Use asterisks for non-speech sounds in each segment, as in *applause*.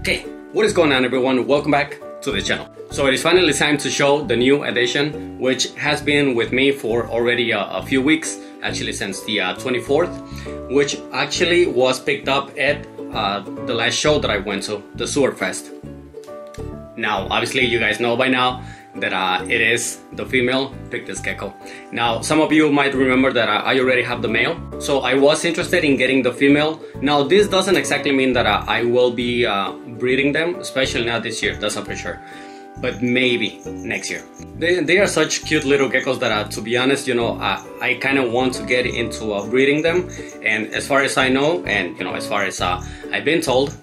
Okay, what is going on everyone? Welcome back to the channel. So it is finally time to show the new edition which has been with me for already a, a few weeks actually since the uh, 24th which actually was picked up at uh, the last show that I went to, the Sewer Fest. Now obviously you guys know by now that uh, it is the female Pictus gecko. Now some of you might remember that I already have the male so I was interested in getting the female. Now this doesn't exactly mean that uh, I will be uh, breeding them especially not this year that's not for sure but maybe next year. They, they are such cute little geckos that uh, to be honest you know uh, I kind of want to get into uh, breeding them and as far as I know and you know as far as I've been told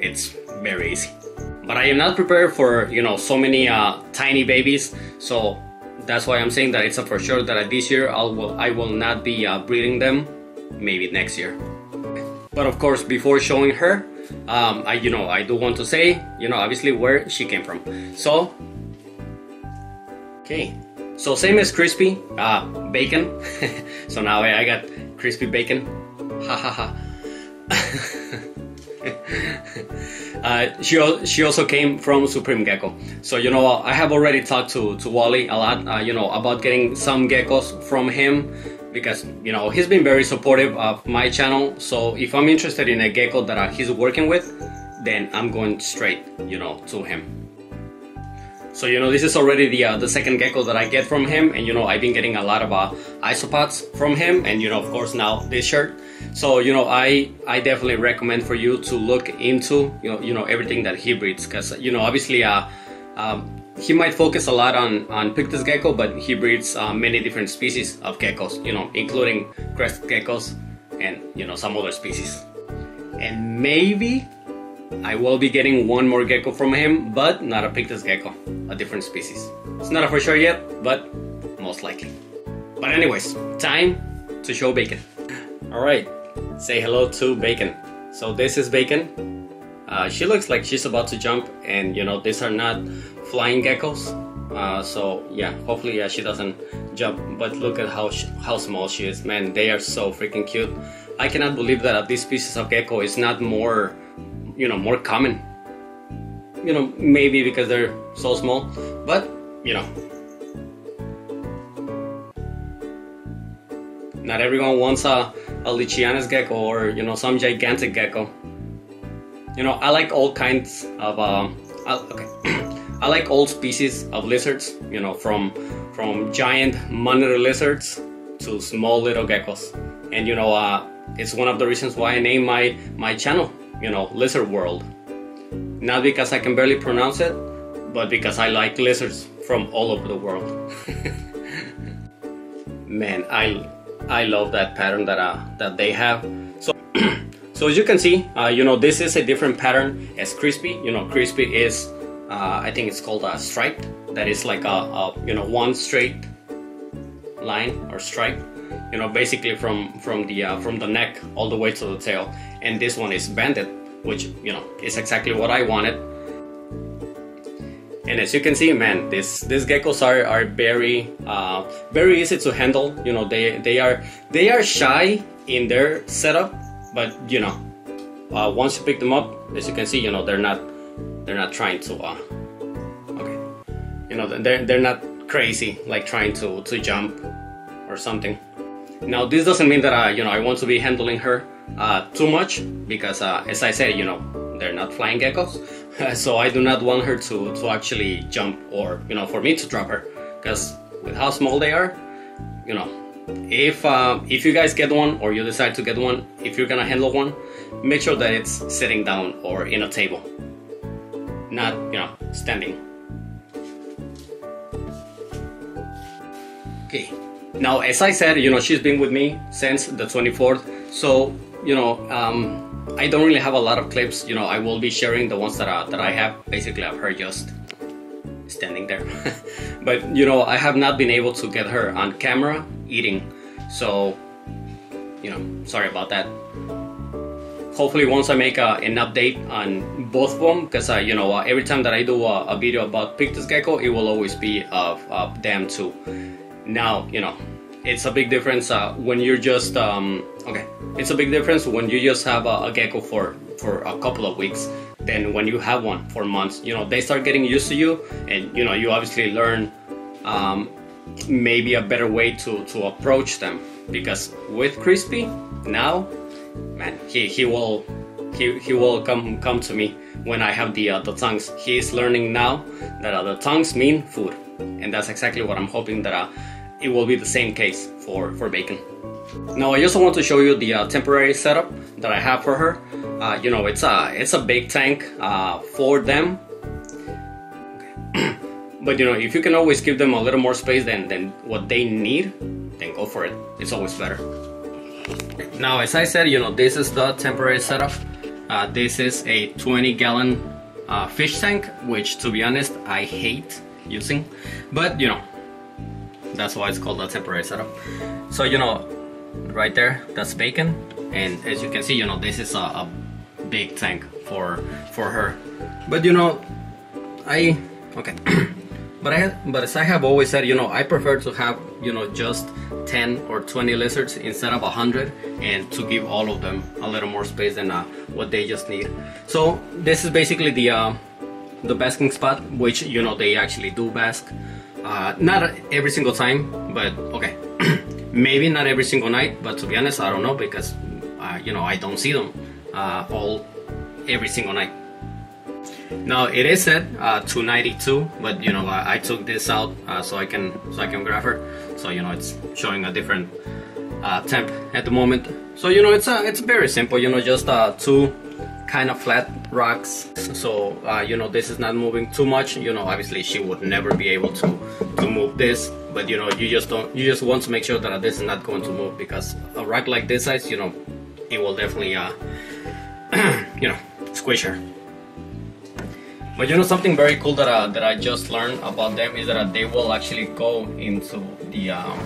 it's very easy but I am not prepared for you know so many uh, tiny babies. So that's why I'm saying that it's a for sure that this year I will I will not be uh, breeding them. Maybe next year. But of course before showing her um, I you know I do want to say you know obviously where she came from. So okay. So same as crispy uh, bacon. *laughs* So now I got crispy bacon. Ha ha ha *laughs* *laughs* uh, she, she also came from Supreme Gecko. So, you know, I have already talked to, to Wally a lot, uh, you know, about getting some geckos from him because, you know, he's been very supportive of my channel. So if I'm interested in a gecko that uh, he's working with, then I'm going straight, you know, to him. So you know this is already the uh, the second gecko that I get from him and you know I've been getting a lot of uh, isopods from him and you know of course now this shirt. So you know I I definitely recommend for you to look into you know you know everything that he breeds because you know obviously uh, um, he might focus a lot on on Pictus gecko but he breeds uh, many different species of geckos you know including crest geckos and you know some other species and maybe I will be getting one more gecko from him, but not a Pictus gecko, a different species. It's not a for sure yet, but most likely. But anyways, time to show Bacon. Alright, say hello to Bacon. So this is Bacon. Uh, she looks like she's about to jump and you know, these are not flying geckos. Uh, so yeah, hopefully yeah, she doesn't jump. But look at how, how small she is. Man, they are so freaking cute. I cannot believe that this species of gecko is not more you know more common you know maybe because they're so small but you know not everyone wants a, a Leachianus gecko or you know some gigantic gecko you know I like all kinds of um, I, okay *clears throat* I like all species of lizards you know from from giant monitor lizards to small little geckos and you know uh, it's one of the reasons why I named my my channel you know, lizard world. Not because I can barely pronounce it, but because I like lizards from all over the world. *laughs* Man, I I love that pattern that uh, that they have. So *clears throat* so as you can see, uh, you know, this is a different pattern as crispy. You know, crispy is uh, I think it's called a stripe. That is like a, a you know one straight line or stripe you know basically from from the uh, from the neck all the way to the tail and this one is banded which you know is exactly what I wanted and as you can see man this these geckos are, are very uh, very easy to handle. You know they they are they are shy in their setup but you know uh, once you pick them up as you can see you know they're not they're not trying to uh, okay. You know they're, they're not crazy like trying to to jump or something. Now this doesn't mean that I, you know, I want to be handling her uh, too much because uh, as I said, you know, they're not flying geckos. *laughs* so I do not want her to, to actually jump or, you know, for me to drop her because with how small they are, you know, if uh, if you guys get one or you decide to get one, if you're gonna handle one, make sure that it's sitting down or in a table, not, you know, standing. Okay, now, as I said, you know, she's been with me since the 24th. So, you know, um, I don't really have a lot of clips. You know, I will be sharing the ones that, I, that I have. Basically, of her just standing there. *laughs* but, you know, I have not been able to get her on camera eating. So, you know, sorry about that. Hopefully, once I make uh, an update on both of them, because, uh, you know, uh, every time that I do a, a, video about Pictus Gecko, it will always be of, of them too now you know it's a big difference uh, when you're just um, okay, it's a big difference when you just have a, a gecko for for a couple of weeks than when you have one for months. You know, they start getting used to you, and you know, you obviously learn um, maybe a better way to to approach them because with Crispy now, man, he he will he, he will come come to me when I have the uh, the tongues. He is learning now that uh, the tongues mean food, and that's exactly what I'm hoping that uh, it will be the same case for for bacon. Now I also want to show you the uh, temporary setup that I have for her. Uh, you know, it's a it's a big tank uh, for them. *clears throat* But you know, if you can always give them a little more space than than what they need, then go for it. It's always better. Now, as I said, you know, this is the temporary setup. Uh, this is a 20 gallon uh, fish tank, which to be honest, I hate using. But you know, that's why it's called a temporary setup. So you know, right there, that's bacon. And as you can see, you know, this is a, a big tank for for her. But you know, I okay. *clears throat* but I but as I have always said, you know, I prefer to have you know just 10 or 20 lizards instead of 100 and to give all of them a little more space than uh, what they just need so this is basically the uh, the basking spot which you know they actually do bask uh, not every single time but okay maybe not every single night but to be honest I don't know because uh, you know I don't see them uh, all every single night now it is set uh, 292, but you know I, I took this out uh, so I can so I can graph her. So you know it's showing a different uh, temp at the moment. So you know it's uh, it's very simple. You know just uh, two kind of flat rocks. So uh, you know this is not moving too much. You know obviously she would never be able to to move this, but you know you just don't you just want to make sure that this is not going to move because a rock like this size, you know, it will definitely uh *clears throat* you know squish her. But you know something very cool that uh, that I just learned about them is that uh, they will actually go into the um,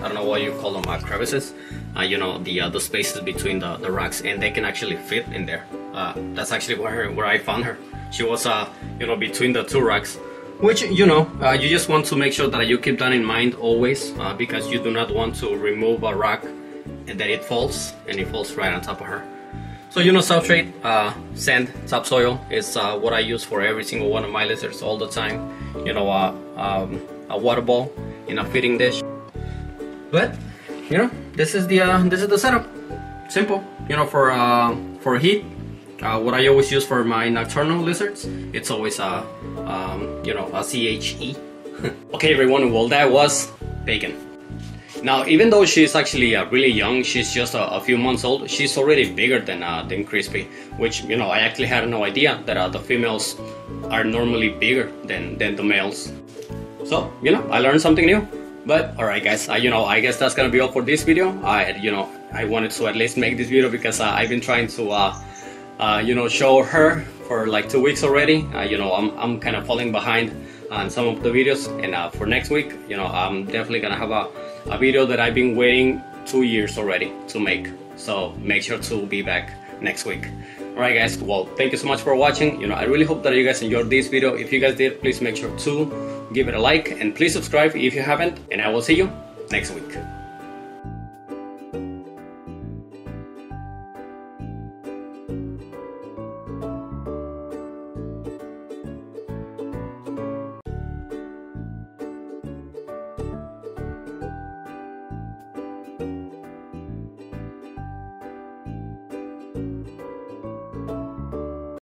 I don't know what you call them uh, crevices, uh, you know the uh, the spaces between the, the rocks, and they can actually fit in there. Uh, that's actually where where I found her. She was uh you know between the two rocks, which you know you just want to make sure that you keep that in mind always because you do not want to remove a rock and then it falls and it falls right on top of her. So you know substrate, uh, sand, topsoil is uh, what I use for every single one of my lizards all the time. You know, uh, um, a water bowl in a feeding dish. But you know, this is the uh, this is the setup. Simple. You know, for uh, for heat, uh, what I always use for my nocturnal lizards, it's always a um, you know a CHE. *laughs* okay, everyone. Well, that was bacon. Now, even though she's actually uh, really young, she's just a, a, few months old, she's already bigger than, uh, than Crispy, which, you know, I actually had no idea that uh, the females are normally bigger than, than the males. So, you know, I learned something new. But, alright guys, uh, you know, I guess that's gonna be all for this video. I, you know, I wanted to at least make this video because uh, I've been trying to, uh, you know, show her for like two weeks already. you know, I'm, I'm kind of falling behind on some of the videos and for next week, you know, I'm definitely gonna have a a video that I've been waiting two years already to make. So make sure to be back next week. Alright guys, well thank you so much for watching. You know, I really hope that you guys enjoyed this video. If you guys did, please make sure to give it a like and please subscribe if you haven't. And I will see you next week.